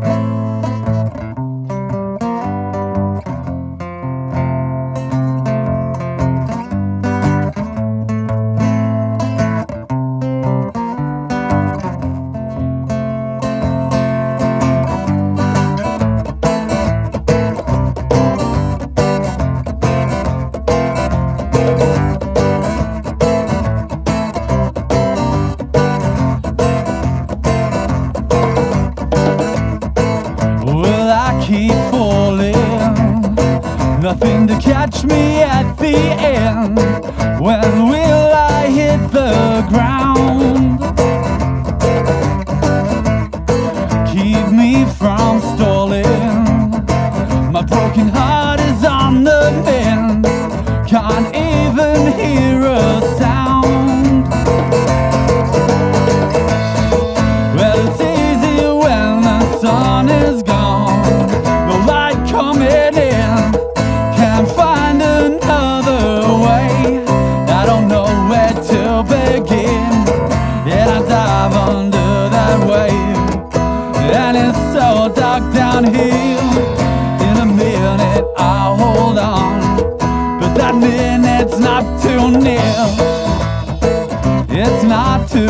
Well, catch me at the end. When will I hit the ground?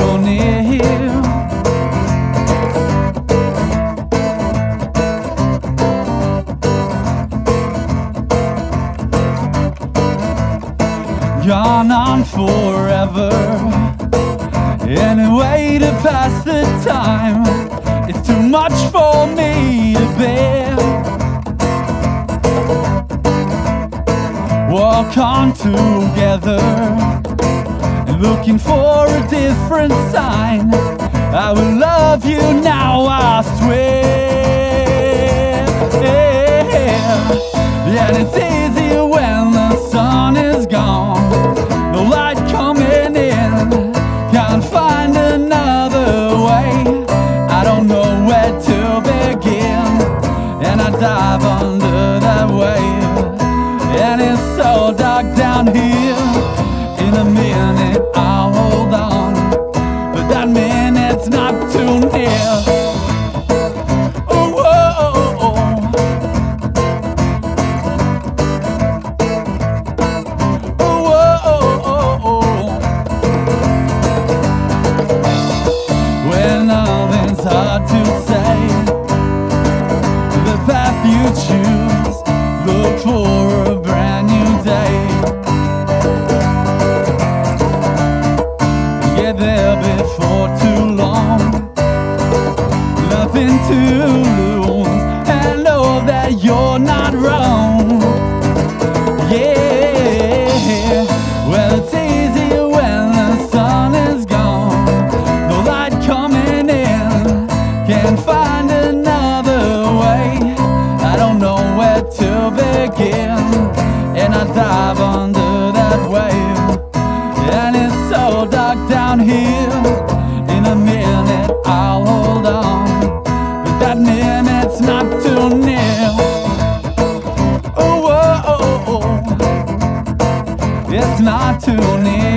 Too near. gone on forever. Any way to pass the time, it's too much for me to bear. Walk on together, looking for a different sign. I will love you now, I swear. And it's easy when the sun is gone. No light coming in. Can't find another way. I don't know where to begin. And I dive under that wave. And it's so dark down here. You choose, look for a brand new day. Get there before too long, nothing to lose, and I dive under that wave. And it's so dark down here. In a minute, I'll hold on, but that minute's not too near. Oh, oh, oh, oh. It's not too near.